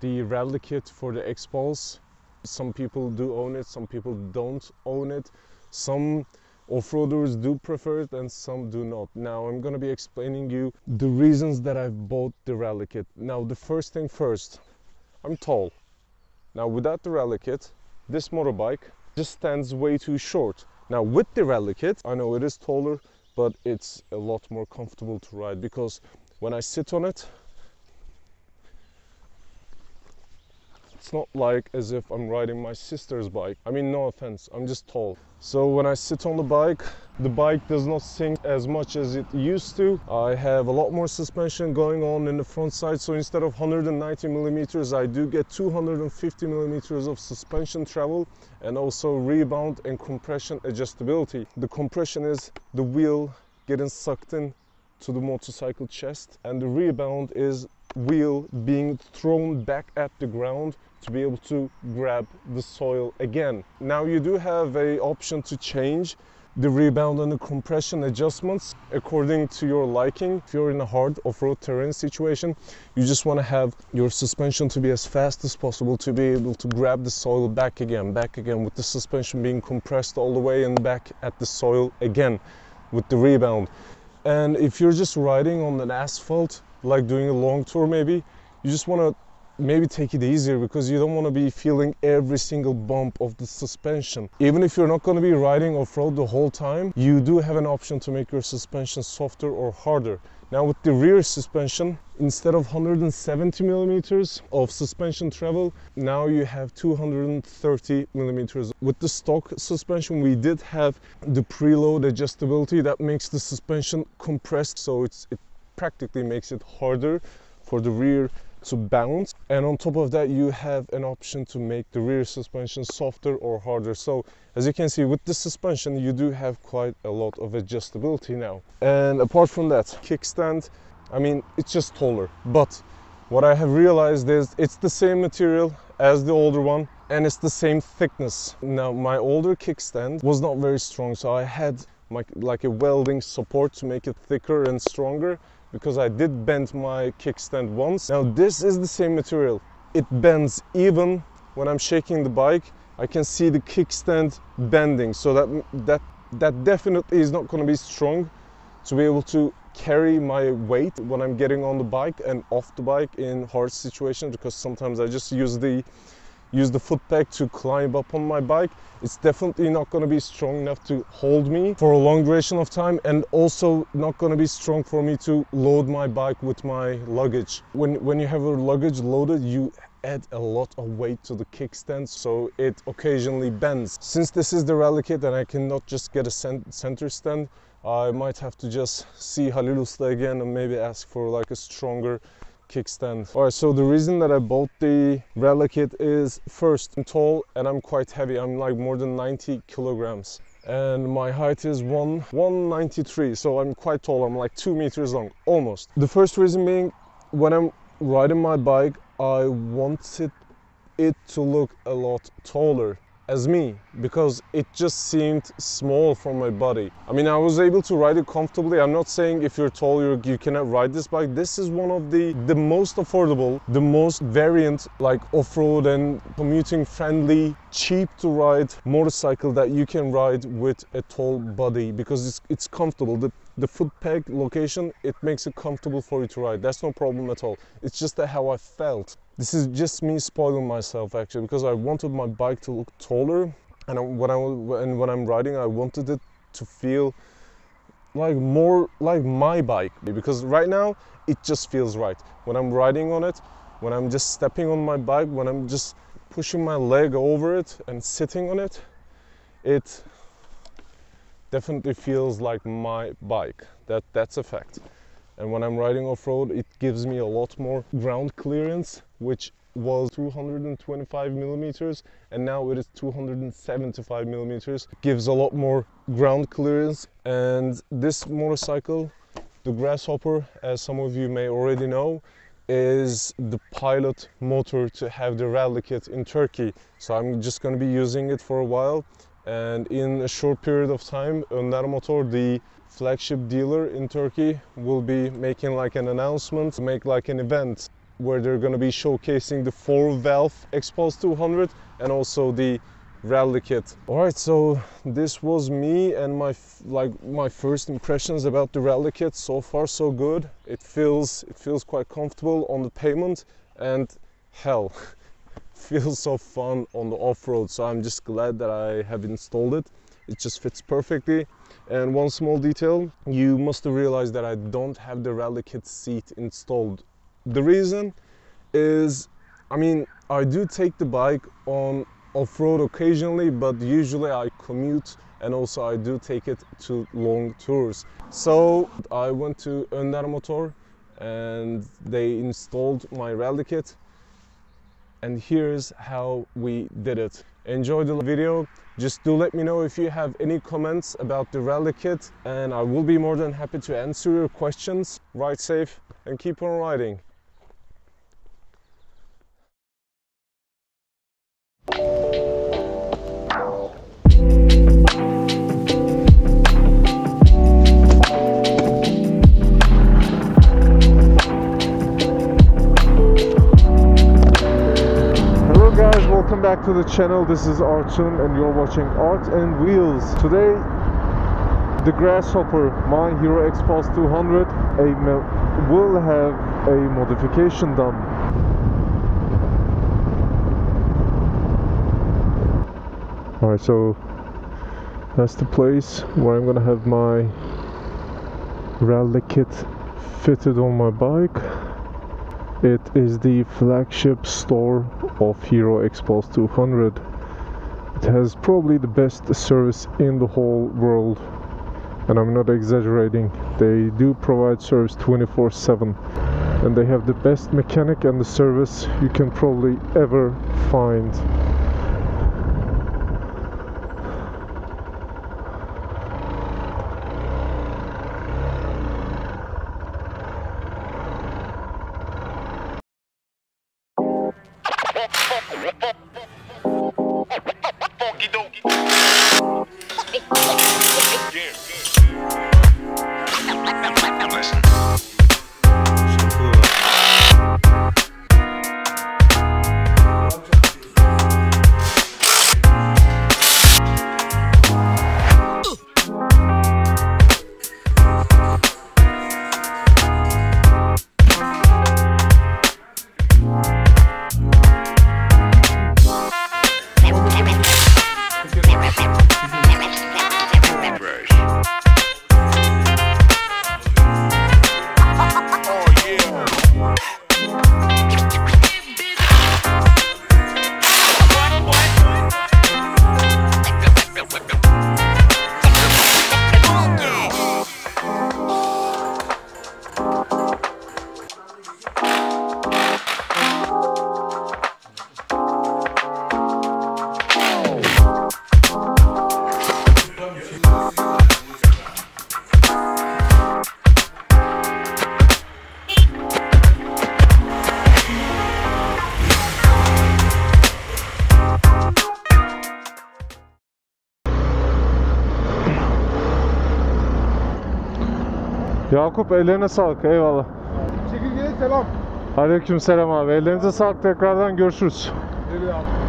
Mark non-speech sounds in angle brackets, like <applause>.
the rally kit for the X-Pulse. Some people do own it, some people don't own it. Some off-roaders do prefer it and some do not. Now I'm gonna be explaining you the reasons that I bought the rally. Now the first thing first, I'm tall. Now without the rally this motorbike just stands way too short. Now with the rally I know it is taller, but it's a lot more comfortable to ride because when I sit on it, it's not like as if I'm riding my sister's bike. I mean, no offense, I'm just tall. So when I sit on the bike, the bike does not sink as much as it used to. I have a lot more suspension going on in the front side. So instead of 190 millimeters, I do get 250 millimeters of suspension travel and also rebound and compression adjustability. The compression is the wheel getting sucked in to the motorcycle chest and the rebound is wheel being thrown back at the ground to be able to grab the soil again. Now you do have a option to change the rebound and the compression adjustments according to your liking. If you're in a hard off-road terrain situation, you just want to have your suspension to be as fast as possible to be able to grab the soil back again, back again with the suspension being compressed all the way and back at the soil again with the rebound. And if you're just riding on an asphalt, like doing a long tour maybe, you just want to maybe take it easier because you don't want to be feeling every single bump of the suspension. Even if you're not going to be riding off-road the whole time, you do have an option to make your suspension softer or harder. Now with the rear suspension, instead of 170 millimeters of suspension travel, now you have 230 millimeters. With the stock suspension, we did have the preload adjustability that makes the suspension compressed, so it's, it practically makes it harder for the rear to bounce. And on top of that you have an option to make the rear suspension softer or harder. So as you can see with the suspension you do have quite a lot of adjustability now. And apart from that kickstand i mean it's just taller. But what i have realized is it's the same material as the older one and it's the same thickness. Now my older kickstand was not very strong so i had my, like a welding support to make it thicker and stronger because I did bend my kickstand once. Now this is the same material. It bends even when I'm shaking the bike. I can see the kickstand bending. So that, that, that definitely is not going to be strong to be able to carry my weight when I'm getting on the bike and off the bike in hard situations because sometimes I just use the use the foot peg to climb up on my bike. It's definitely not going to be strong enough to hold me for a long duration of time and also not going to be strong for me to load my bike with my luggage. When when you have your luggage loaded you add a lot of weight to the kickstand so it occasionally bends. Since this is the rally kit and i cannot just get a center stand i might have to just see halil usta again and maybe ask for like a stronger kickstand. Alright, so the reason that I bought the rally is first, I'm tall and I'm quite heavy. I'm like more than 90 kilograms. And my height is one 193, so I'm quite tall. I'm like two meters long, almost. The first reason being, when I'm riding my bike, I wanted it to look a lot taller as me because it just seemed small for my body. I mean, I was able to ride it comfortably. I'm not saying if you're tall, you're, you cannot ride this bike. This is one of the, the most affordable, the most variant, like off-road and commuting friendly, cheap to ride motorcycle that you can ride with a tall body because it's, it's comfortable. The, the foot peg location, it makes it comfortable for you to ride. That's no problem at all. It's just how I felt. This is just me spoiling myself actually because I wanted my bike to look taller and when I and when I'm riding I wanted it to feel like more like my bike because right now it just feels right. When I'm riding on it when I'm just stepping on my bike when I'm just pushing my leg over it and sitting on it it definitely feels like my bike. That that's a fact and when I'm riding off-road it gives me a lot more ground clearance which was 225 millimeters and now it is 275 millimeters gives a lot more ground clearance and this motorcycle The Grasshopper, as some of you may already know, is the pilot motor to have the rally kit in Turkey. So I'm just going to be using it for a while. And in a short period of time, Önder Motor, the flagship dealer in Turkey, will be making like an announcement, make like an event where they're going to be showcasing the four valve Xpulse 200 and also the rally kit. All right so this was me and my like my first impressions about the rally kit. So far so good. It feels it feels quite comfortable on the pavement and hell <laughs> feels so fun on the off-road so i'm just glad that i have installed it. It just fits perfectly. And one small detail you must have realized that i don't have the rally kit seat installed. The reason is i mean i do take the bike on off-road occasionally but usually I commute and also I do take it to long tours. So I went to Önder Motor and they installed my rally kit and here's how we did it. Enjoy the video. Just do let me know if you have any comments about the rally kit and I will be more than happy to answer your questions. Ride safe and keep on riding. Welcome back to the channel. This is Artun and you're watching Art and Wheels. Today, the Grasshopper, my Hero Xpulse 200, a will have a modification done. Alright, so that's the place where I'm gonna have my rally kit fitted on my bike. It is the flagship store of Hero Xpulse 200. It has probably the best service in the whole world, and I'm not exaggerating. They do provide service 24 7, and they have the best mechanic and the service you can probably ever find. Funky donkey. Fresh. Yakup ellerine sağlık eyvallah. Çekirgeye selam. Aleyküm selam abi. Ellerinize sağlık tekrardan görüşürüz. Abi.